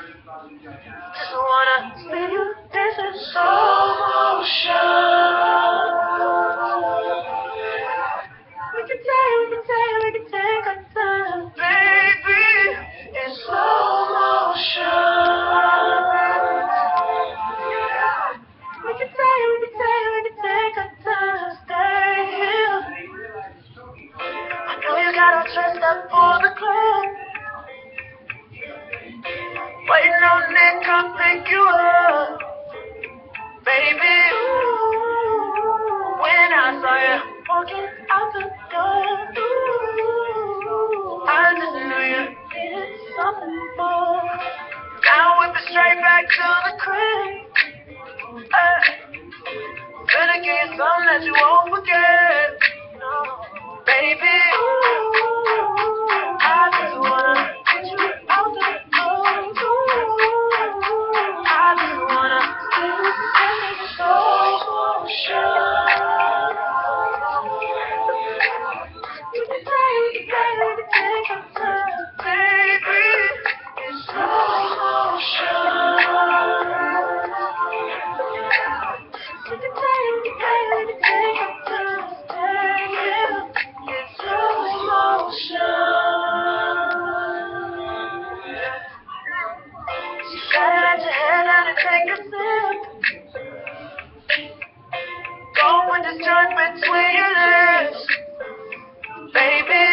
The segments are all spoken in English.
Just wanna feel this is slow motion. You. Baby, ooh, when I saw you walking out the door, ooh, I knew you needed something more. Now straight back to the crib. Something that you won't forget. Baby, I joint between your lips. Baby,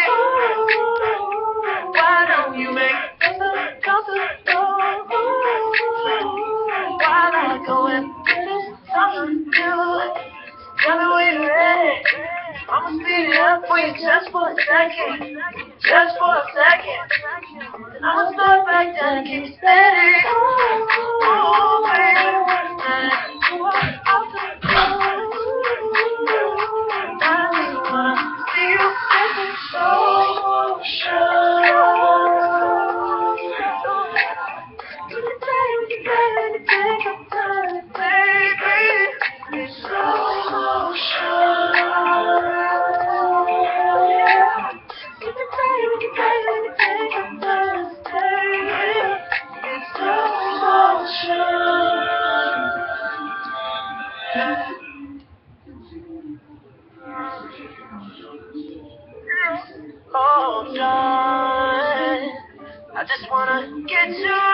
why don't you make yourself comfortable? Why not go and finish something new? Tell me when you're ready. I'ma speed it up for you just for a second. Just for a second. I'ma start back down and keep steady. Oh, Oh, darling, I just wanna get you